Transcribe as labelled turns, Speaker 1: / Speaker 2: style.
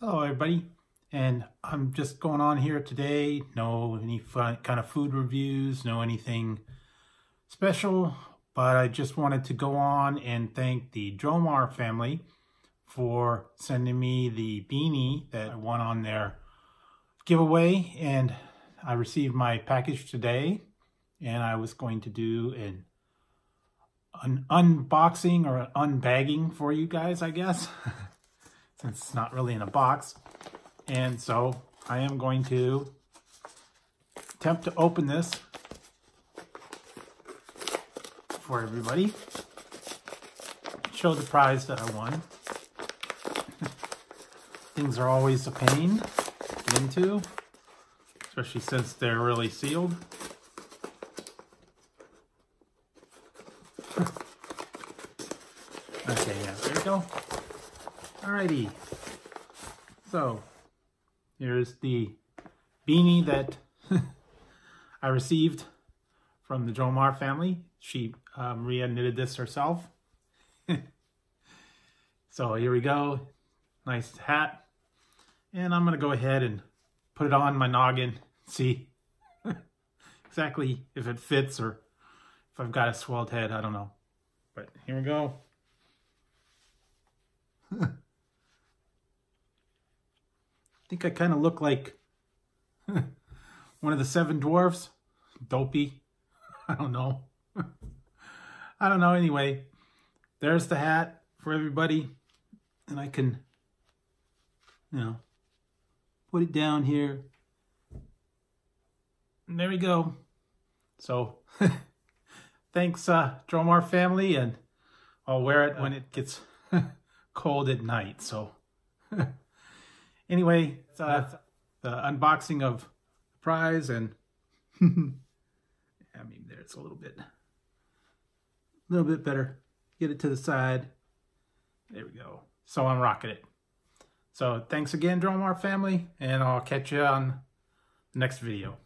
Speaker 1: Hello everybody, and I'm just going on here today, no any kind of food reviews, no anything special, but I just wanted to go on and thank the Dromar family for sending me the beanie that I won on their giveaway, and I received my package today, and I was going to do an, an unboxing or an unbagging for you guys, I guess. since it's not really in a box. And so I am going to attempt to open this for everybody. Show the prize that I won. Things are always a pain to get into, especially since they're really sealed. Okay, yeah, there we go. Alrighty. So, here's the beanie that I received from the Dromar family. She, uh, Maria, knitted this herself. so here we go. Nice hat. And I'm going to go ahead and put it on my noggin. See exactly if it fits or if I've got a swelled head. I don't know. But here we go. I think I kind of look like one of the seven dwarfs. Dopey. I don't know. I don't know. Anyway, there's the hat for everybody. And I can, you know, put it down here. And there we go. So, thanks, uh, Dromar family. And I'll wear it when it gets cold at night. So, anyway, uh, the unboxing of the prize and I mean there's a little bit a little bit better. Get it to the side. There we go. So I'm rocking it. So thanks again, Dromar family, and I'll catch you on the next video.